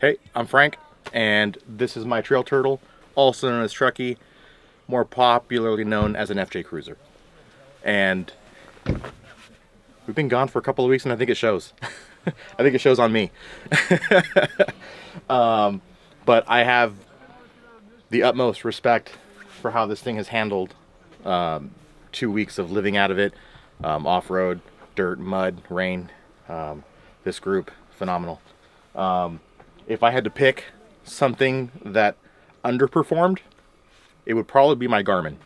Hey, I'm Frank, and this is my Trail Turtle, also known as Truckee, more popularly known as an FJ Cruiser. And we've been gone for a couple of weeks, and I think it shows. I think it shows on me. um, but I have the utmost respect for how this thing has handled um, two weeks of living out of it, um, off-road, dirt, mud, rain. Um, this group, phenomenal. Um, if I had to pick something that underperformed, it would probably be my Garmin.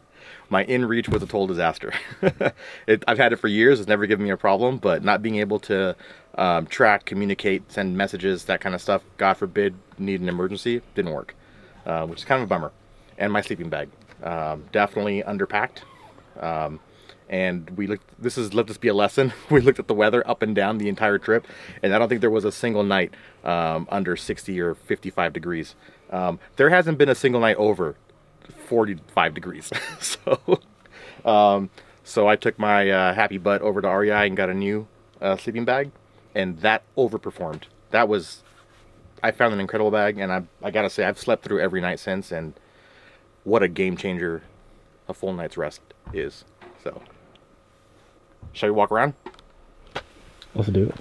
my inReach was a total disaster. it, I've had it for years, it's never given me a problem, but not being able to um, track, communicate, send messages, that kind of stuff, God forbid, need an emergency, didn't work, uh, which is kind of a bummer. And my sleeping bag, um, definitely underpacked. Um, and we looked this is let this be a lesson. We looked at the weather up and down the entire trip and i don't think there was a single night um, under 60 or 55 degrees. Um, there hasn't been a single night over 45 degrees. So um, so i took my uh, happy butt over to rei and got a new uh, sleeping bag and that overperformed. That was i found an incredible bag and I, I gotta say i've slept through every night since and what a game changer a full night's rest is. So Shall we walk around? Let's do it.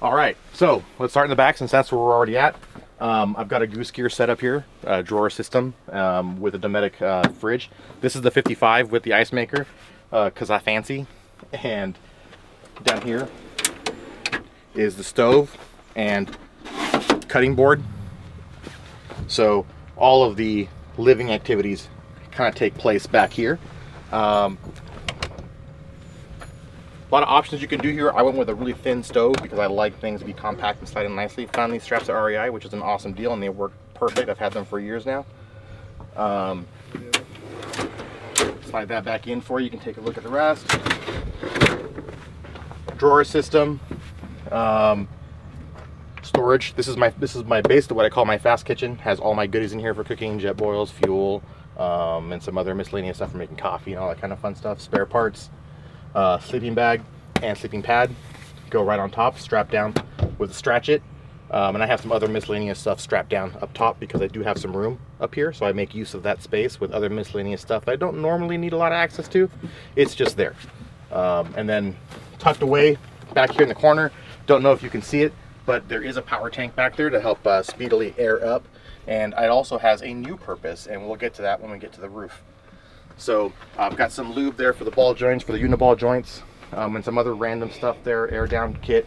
All right, so let's start in the back since that's where we're already at. Um, I've got a goose gear set up here, a drawer system um, with a Dometic uh, fridge. This is the 55 with the ice maker because uh, I fancy. And down here is the stove and cutting board. So all of the living activities kind of take place back here. Um, lot of options you can do here. I went with a really thin stove because I like things to be compact and slide in nicely. Found these straps at REI, which is an awesome deal, and they work perfect. I've had them for years now. Um, slide that back in for you. You can take a look at the rest. Drawer system. Um, storage. This is my this is my base to what I call my fast kitchen. Has all my goodies in here for cooking, Jetboils, fuel, um, and some other miscellaneous stuff for making coffee and all that kind of fun stuff. Spare parts uh, sleeping bag and sleeping pad go right on top, strapped down with a Stratch-It. Um, and I have some other miscellaneous stuff strapped down up top because I do have some room up here. So I make use of that space with other miscellaneous stuff that I don't normally need a lot of access to. It's just there. Um, and then tucked away back here in the corner, don't know if you can see it, but there is a power tank back there to help uh, speedily air up. And it also has a new purpose, and we'll get to that when we get to the roof. So I've got some lube there for the ball joints, for the uniball joints, um, and some other random stuff there, air down kit,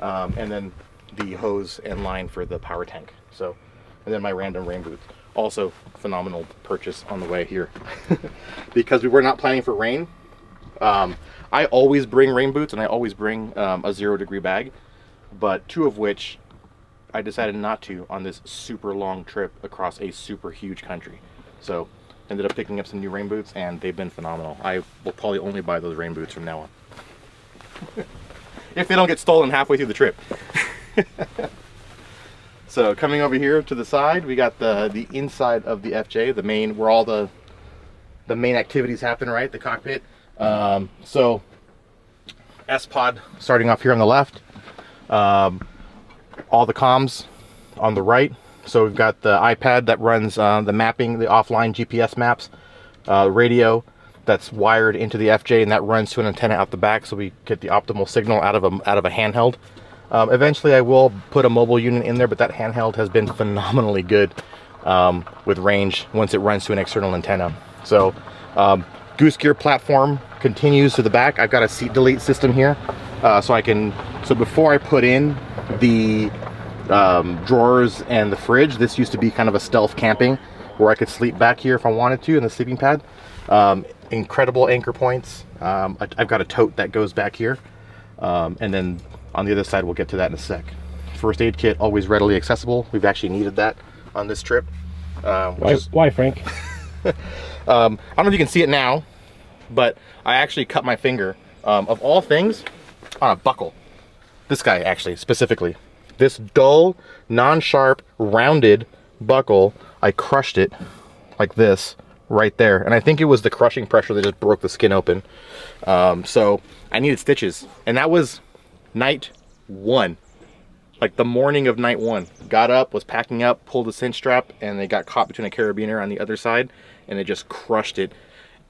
um, and then the hose and line for the power tank. So, and then my random rain boots. Also phenomenal purchase on the way here. because we were not planning for rain. Um, I always bring rain boots and I always bring um, a zero degree bag, but two of which I decided not to on this super long trip across a super huge country. So ended up picking up some new rain boots and they've been phenomenal. I will probably only buy those rain boots from now on. if they don't get stolen halfway through the trip. so coming over here to the side, we got the, the inside of the FJ, the main, where all the, the main activities happen, right? The cockpit. Um, so S-Pod starting off here on the left. Um, all the comms on the right so we've got the iPad that runs uh, the mapping, the offline GPS maps, uh, radio that's wired into the FJ and that runs to an antenna out the back so we get the optimal signal out of a, out of a handheld. Um, eventually I will put a mobile unit in there, but that handheld has been phenomenally good um, with range once it runs to an external antenna. So um, Goose Gear platform continues to the back. I've got a seat delete system here. Uh, so I can, so before I put in the um, drawers and the fridge. This used to be kind of a stealth camping where I could sleep back here if I wanted to in the sleeping pad. Um, incredible anchor points. Um, I, have got a tote that goes back here. Um, and then on the other side, we'll get to that in a sec. First aid kit, always readily accessible. We've actually needed that on this trip. Uh, why, is, why, Frank? Um, I don't know if you can see it now, but I actually cut my finger, um, of all things, on a buckle. This guy, actually, specifically this dull, non-sharp, rounded buckle, I crushed it like this right there. And I think it was the crushing pressure that just broke the skin open. Um, so I needed stitches. And that was night one. like the morning of night one. Got up, was packing up, pulled the cinch strap, and they got caught between a carabiner on the other side, and it just crushed it.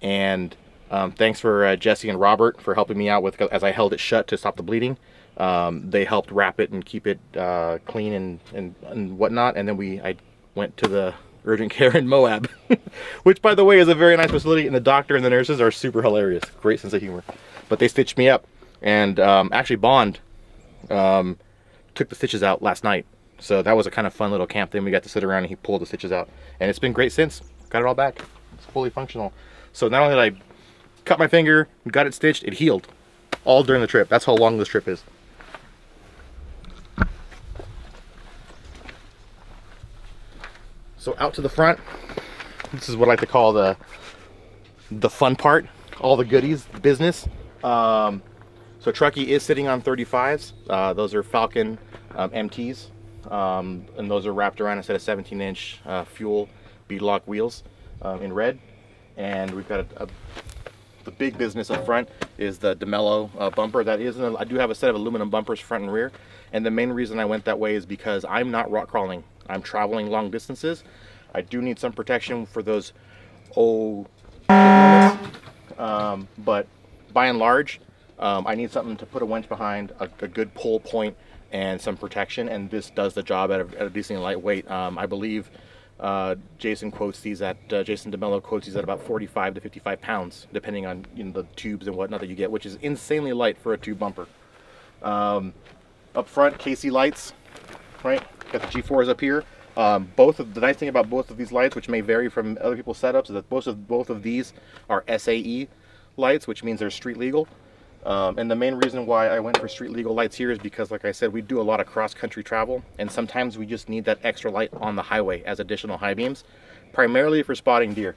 And um, thanks for uh, Jesse and Robert for helping me out with as I held it shut to stop the bleeding. Um, they helped wrap it and keep it uh, clean and, and, and whatnot. And then we I went to the urgent care in Moab, which by the way is a very nice facility. And the doctor and the nurses are super hilarious, great sense of humor. But they stitched me up, and um, actually Bond um, took the stitches out last night. So that was a kind of fun little camp thing. We got to sit around and he pulled the stitches out, and it's been great since. Got it all back. It's fully functional. So not only did I cut my finger, got it stitched, it healed all during the trip. That's how long this trip is. So out to the front, this is what I like to call the the fun part, all the goodies, the business. Um, so Truckee is sitting on 35s. Uh, those are Falken um, MTs, um, and those are wrapped around a set of 17 inch uh, fuel beadlock wheels um, in red. And we've got a, a, the big business up front is the DeMello uh, bumper. That is, I do have a set of aluminum bumpers front and rear. And the main reason I went that way is because I'm not rock crawling I'm traveling long distances. I do need some protection for those oh um, but by and large, um, I need something to put a winch behind, a, a, good pull point, and some protection, and this does the job at a, at a decently lightweight. Um, I believe uh, Jason quotes these at, uh, Jason DeMello quotes these at about 45 to 55 pounds, depending on you know, the tubes and whatnot that you get, which is insanely light for a tube bumper. Um, up front, KC lights, right? Got the G4s up here. Um, both of the nice thing about both of these lights, which may vary from other people's setups, is that both of both of these are SAE lights, which means they're street legal. Um, and the main reason why I went for street legal lights here is because, like I said, we do a lot of cross-country travel, and sometimes we just need that extra light on the highway as additional high beams, primarily for spotting deer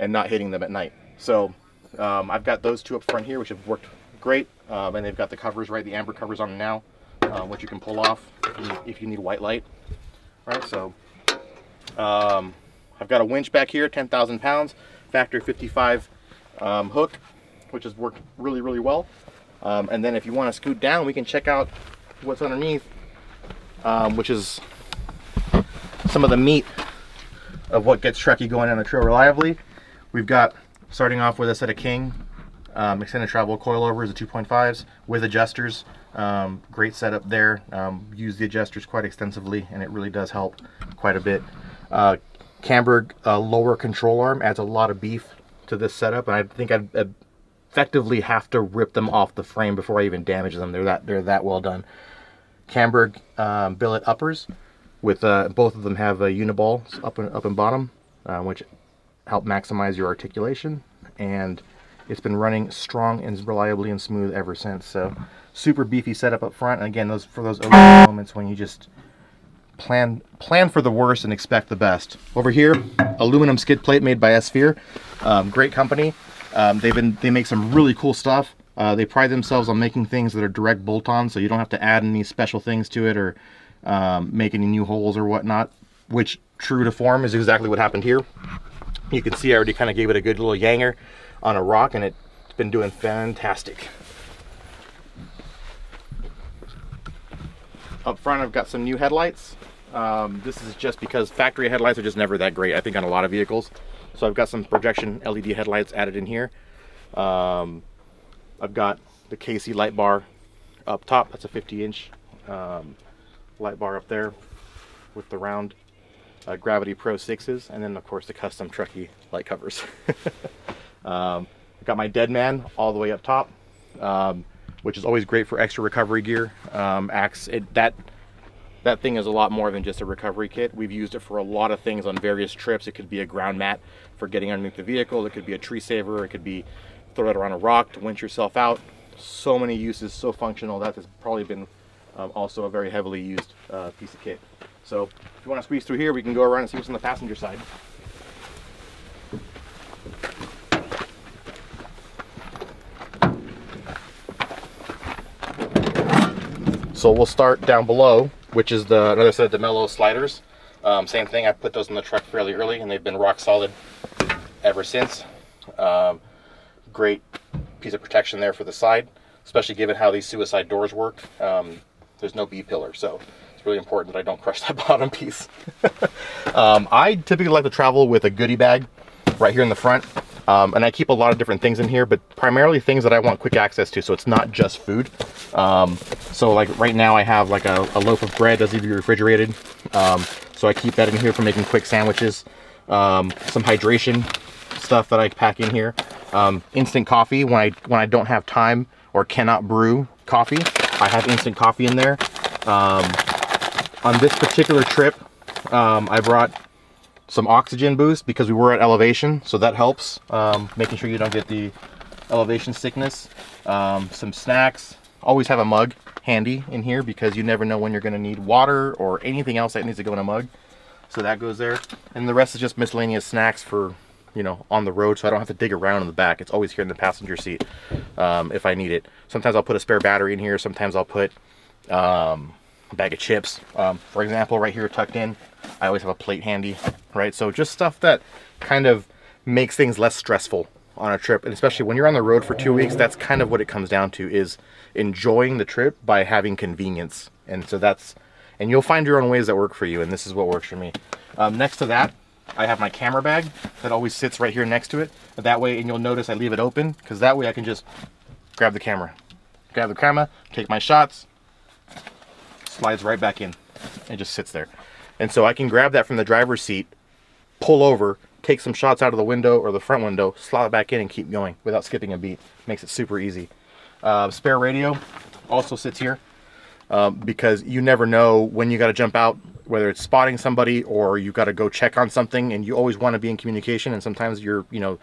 and not hitting them at night. So um, I've got those two up front here, which have worked great, um, and they've got the covers right, the amber covers on them now um, which you can pull off if you need white light. Right, so um, I've got a winch back here, 10,000 pounds, Factor 55 um, hook, which has worked really, really well. Um, and then if you want to scoot down, we can check out what's underneath, um, which is some of the meat of what gets Truckee going on the trail reliably. We've got, starting off with a set of King um, extended travel coilovers, the 2.5s with adjusters. Um, great setup there. Um, use the adjusters quite extensively and it really does help quite a bit. Uh, uh, lower control arm adds a lot of beef to this setup and I think I'd, I'd effectively have to rip them off the frame before I even damage them. They're that they're that well done. Camburg um, billet uppers with uh, both of them have a uniball up and up and bottom, uh, which help maximize your articulation and it's been running strong and reliably and smooth ever since. So super beefy setup up front. And again, those for those moments when you just plan plan for the worst and expect the best. Over here, aluminum skid plate made by Asfir. Um, great company. Um, they've been they make some really cool stuff. Uh, they pride themselves on making things that are direct bolt-on, so you don't have to add any special things to it or um, make any new holes or whatnot. Which, true to form, is exactly what happened here. You can see I already kind of gave it a good little yanger on a rock and it's been doing fantastic. Up front I've got some new headlights. Um, this is just because factory headlights are just never that great I think on a lot of vehicles. So I've got some projection LED headlights added in here. Um, I've got the KC light bar up top. That's a 50 inch um, light bar up there with the round uh, Gravity Pro 6s and then of course the custom Truckee light covers. Um, I've got my dead man all the way up top, um, which is always great for extra recovery gear. Um, acts it, that that thing is a lot more than just a recovery kit. We've used it for a lot of things on various trips. It could be a ground mat for getting underneath the vehicle. It could be a tree saver. It could be throw it around a rock to winch yourself out. So many uses, so functional. That has probably been um, also a very heavily used uh, piece of kit. So if you want to squeeze through here, we can go around and see what's on the passenger side. So we'll start down below, which is the another set of DeMello sliders. Um, same thing, I put those in the truck fairly early and they've been rock solid ever since. Um, great piece of protection there for the side, especially given how these suicide doors work. Um, there's no B-pillar. So it's really important that I don't crush that bottom piece. um, I typically like to travel with a goodie bag right here in the front. Um, and I keep a lot of different things in here, but primarily things that I want quick access to. So it's not just food. Um, so like right now I have like a, a loaf of bread that's even refrigerated. Um, so I keep that in here for making quick sandwiches. Um, some hydration stuff that I pack in here. Um, instant coffee when I when I don't have time or cannot brew coffee. I have instant coffee in there. Um, on this particular trip, I brought some oxygen boost because we were at elevation, so that helps, um, making sure you don't get the elevation sickness. Um, some snacks, always have a mug handy in here because you never know when you're going to need water or anything else that needs to go in a mug. So that goes there. And the rest is just miscellaneous snacks for, you know, on the road so I don't have to dig around in the back. It's always here in the passenger seat um, if I need it. Sometimes I'll put a spare battery in here. Sometimes I'll put um, a bag of chips. Um, for example, right here tucked in, I always have a plate handy, right? So just stuff that kind of makes things less stressful on a trip. And especially when you're on the road for two weeks, that's kind of what it comes down to is enjoying the trip by having convenience. And so that's, and you'll find your own ways that work for you. And this is what works for me. Um, next to that, I have my camera bag that always sits right here next to it. That way, and you'll notice I leave it open because that way I can just grab the camera. Grab the camera, take my shots, slides right back in and just sits there. And so I can grab that from the driver's seat, pull over, take some shots out of the window or the front window, slot it back in and keep going without skipping a beat. Makes it super easy. Uh, spare radio also sits here uh, because you never know when you got to jump out, whether it's spotting somebody or you got to go check on something and you always want to be in communication and sometimes you're, you know,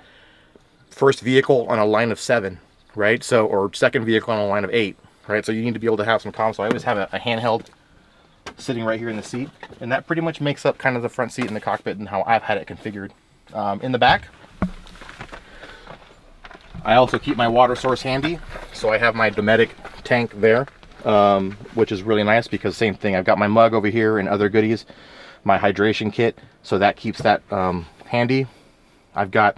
first vehicle on a line of seven, right? So, or second vehicle on a line of eight, right? So you need to be able to have some comms. So I always have a, a handheld sitting right here in the seat. And that pretty much makes up kind of the front seat in the cockpit and how I've had it configured. Um, in the back, I also keep my water source handy. So I have my Dometic tank there, um, which is really nice because same thing. I've got my mug over here and other goodies, my hydration kit. So that keeps that um, handy. I've got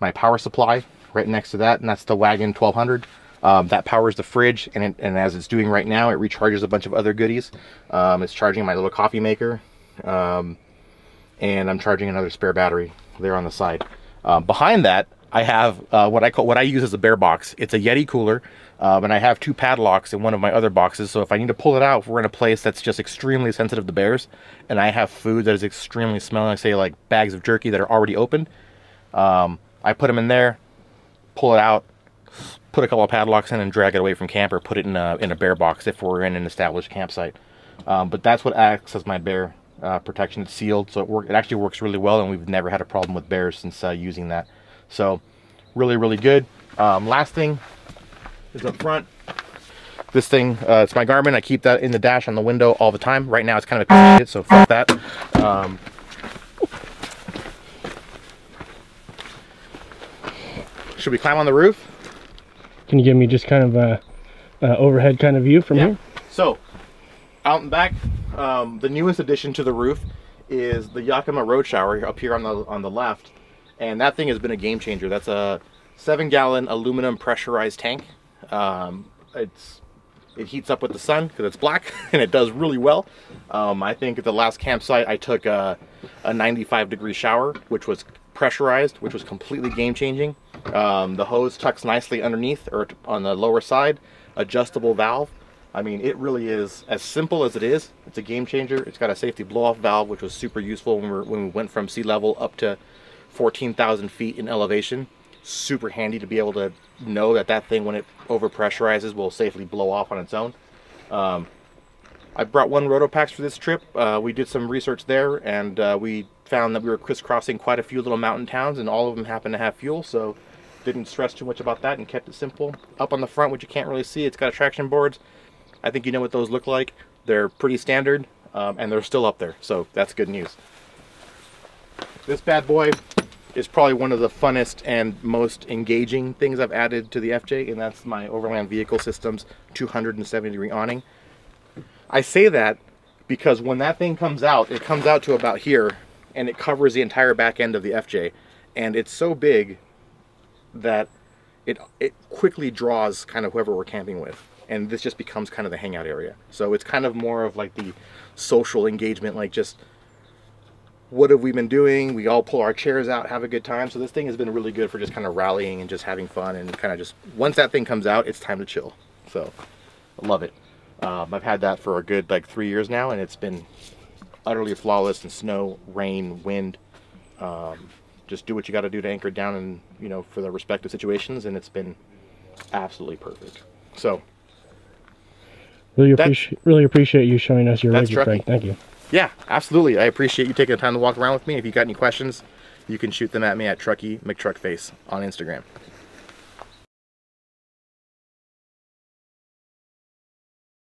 my power supply right next to that, and that's the Wagon 1200. Um, that powers the fridge, and, it, and as it's doing right now, it recharges a bunch of other goodies. Um, it's charging my little coffee maker, um, and I'm charging another spare battery there on the side. Uh, behind that, I have uh, what I call what I use as a bear box. It's a Yeti cooler, um, and I have two padlocks in one of my other boxes. So if I need to pull it out, if we're in a place that's just extremely sensitive to bears, and I have food that is extremely smelling, say like bags of jerky that are already opened, um, I put them in there, pull it out, put a couple of padlocks in and drag it away from camp or put it in a, in a bear box if we're in an established campsite. Um, but that's what acts as my bear uh, protection. It's sealed, so it, work, it actually works really well, and we've never had a problem with bears since uh, using that. So really, really good. Um, last thing is up front. This thing, uh, it's my Garmin. I keep that in the dash on the window all the time. Right now, it's kind of a shit, so fuck that. Um, should we climb on the roof? Can you give me just kind of a, a overhead kind of view from yeah. here? So, out and back, um, the newest addition to the roof is the Yakima Road Shower up here on the on the left, and that thing has been a game changer. That's a seven-gallon aluminum pressurized tank. Um, it's it heats up with the sun because it's black and it does really well. Um, I think at the last campsite I took a, a 95 degree shower, which was pressurized, which was completely game changing. Um, the hose tucks nicely underneath or on the lower side, adjustable valve. I mean, it really is as simple as it is. It's a game changer. It's got a safety blow-off valve, which was super useful when, we when we went from sea level up to 14,000 feet in elevation. Super handy to be able to know that that thing, when it overpressurizes, will safely blow off on its own. Um, I brought one Rotopax for this trip. Uh, we did some research there, and uh, we found that we were crisscrossing quite a few little mountain towns, and all of them happened to have fuel, so didn't stress too much about that and kept it simple. Up on the front, which you can't really see, it's got traction boards. I think you know what those look like. They're pretty standard, um, and they're still up there, so that's good news. This bad boy is probably one of the funnest and most engaging things I've added to the FJ, and that's my Overland Vehicle Systems 270 degree awning. I say that because when that thing comes out, it comes out to about here, and it covers the entire back end of the FJ, and it's so big that it it quickly draws kind of whoever we're camping with and this just becomes kind of the hangout area. So it's kind of more of like the social engagement, like just what have we been doing? We all pull our chairs out, have a good time. So this thing has been really good for just kind of rallying and just having fun and kind of just once that thing comes out, it's time to chill. So I love it. Um, I've had that for a good like three years now, and it's been utterly flawless in snow, rain, wind. Um, just do what you got to do to anchor it down and you know for the respective situations, and it's been absolutely perfect. So Really That- appreciate really appreciate you showing us your rig. Craig. Thank you. yeah, absolutely. I appreciate you taking the time to walk around with me. If you got any questions, you can shoot them at me at Trucky McTruckface on Instagram.